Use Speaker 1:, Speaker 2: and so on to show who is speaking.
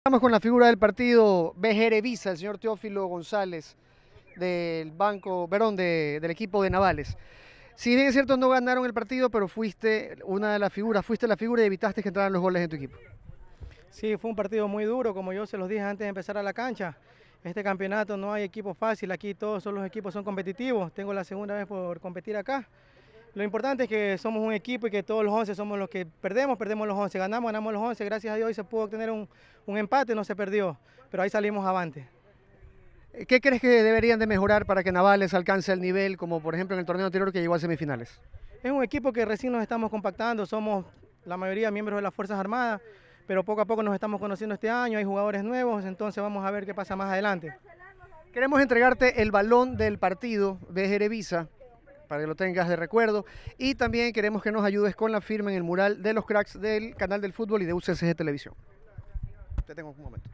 Speaker 1: Estamos con la figura del partido Visa, el señor Teófilo González del banco, perdón, del equipo de Navales. Si bien es cierto no ganaron el partido, pero fuiste una de las figuras, fuiste la figura y evitaste que entraran los goles en tu equipo.
Speaker 2: Sí, fue un partido muy duro, como yo se los dije antes de empezar a la cancha. Este campeonato no hay equipo fácil, aquí todos los equipos son competitivos. Tengo la segunda vez por competir acá. Lo importante es que somos un equipo y que todos los 11 somos los que perdemos, perdemos los 11, ganamos, ganamos los 11. Gracias a Dios hoy se pudo obtener un, empate, no se perdió, pero ahí salimos avante.
Speaker 1: ¿Qué crees que deberían de mejorar para que Navales alcance el nivel, como por ejemplo en el torneo anterior que llegó a semifinales?
Speaker 2: Es un equipo que recién nos estamos compactando, somos la mayoría miembros de las Fuerzas Armadas, pero poco a poco nos estamos conociendo este año, hay jugadores nuevos, entonces vamos a ver qué pasa más adelante.
Speaker 1: Queremos entregarte el balón del partido de Jerevisa para que lo tengas de recuerdo. Y también queremos que nos ayudes con la firma en el mural de los cracks del canal del fútbol y de UCSG Televisión. Te tengo un momento.